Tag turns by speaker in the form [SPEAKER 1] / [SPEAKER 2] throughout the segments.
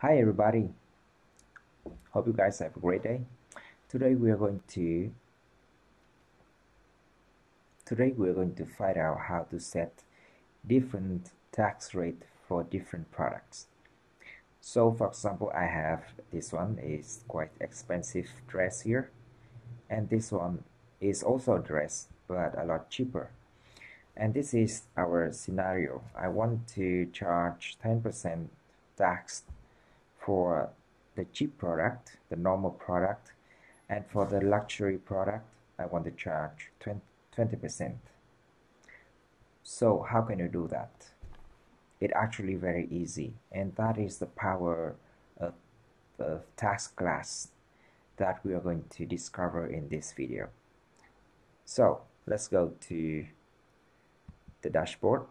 [SPEAKER 1] Hi everybody. Hope you guys have a great day. Today we are going to today we are going to find out how to set different tax rate for different products. So for example, I have this one is quite expensive dress here and this one is also a dress but a lot cheaper. And this is our scenario. I want to charge 10% tax for the cheap product, the normal product, and for the luxury product, I want to charge 20%. So how can you do that? It's actually very easy, and that is the power of the tax class that we are going to discover in this video. So let's go to the dashboard.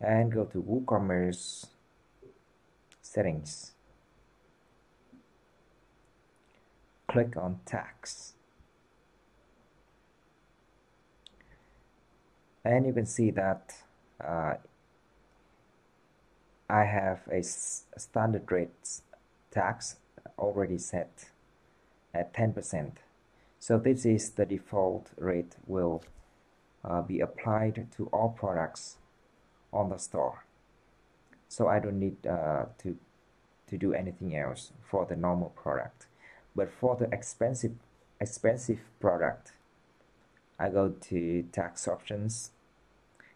[SPEAKER 1] And go to WooCommerce settings. Click on tax. And you can see that uh, I have a standard rate tax already set at 10%. So this is the default rate will uh, be applied to all products on the store. So I don't need uh, to to do anything else for the normal product. But for the expensive expensive product I go to tax options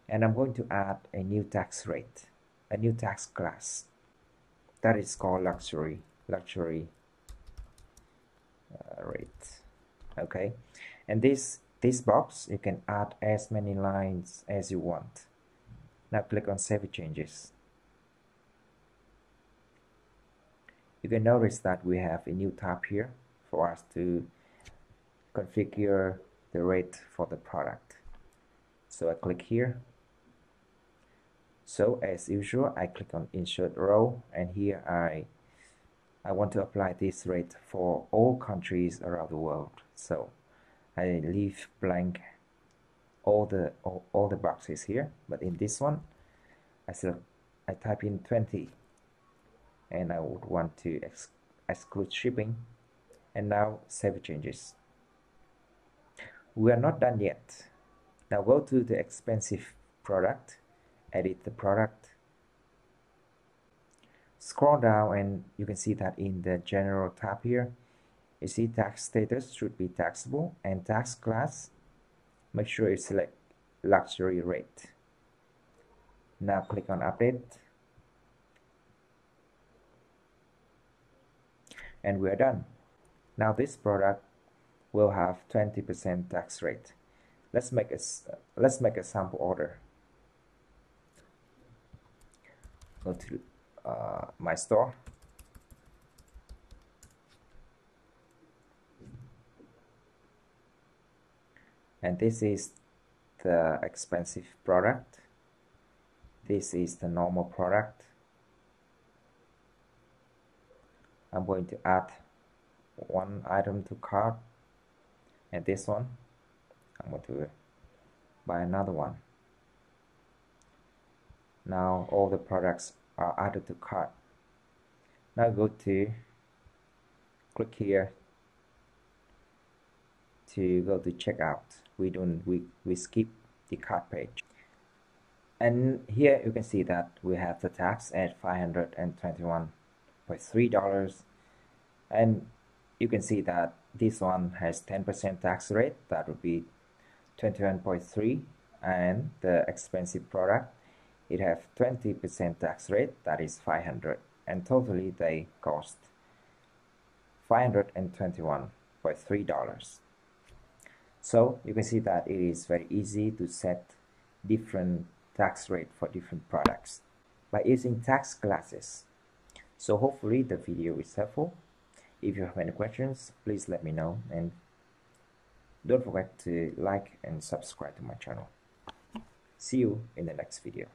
[SPEAKER 1] and I'm going to add a new tax rate a new tax class. That is called luxury luxury uh, rate. Okay? And this this box you can add as many lines as you want now click on Save Changes. You can notice that we have a new tab here for us to configure the rate for the product. So I click here. So as usual, I click on Insert Row and here I I want to apply this rate for all countries around the world. So I leave blank all the all, all the boxes here but in this one I still I type in 20 and I would want to ex exclude shipping. And now save changes. We are not done yet. Now go to the expensive product edit the product. Scroll down and you can see that in the general tab here you see tax status should be taxable and tax class make sure you select luxury rate. Now click on update. And we are done. Now this product will have 20% tax rate. Let's make a let's make a sample order. Go to uh, my store and this is the expensive product. This is the normal product. I'm going to add one item to cart. And this one I'm going to buy another one. Now all the products are added to cart. Now go to click here to go to checkout we don't we, we skip the cart page. And here you can see that we have the tax at 521.3 dollars. And you can see that this one has 10% tax rate. That would be 21.3 and the expensive product it have 20% tax rate. That is 500 and totally they cost 521.3 dollars so you can see that it is very easy to set different tax rate for different products by using tax classes. So hopefully the video is helpful. If you have any questions, please let me know and don't forget to like and subscribe to my channel. See you in the next video.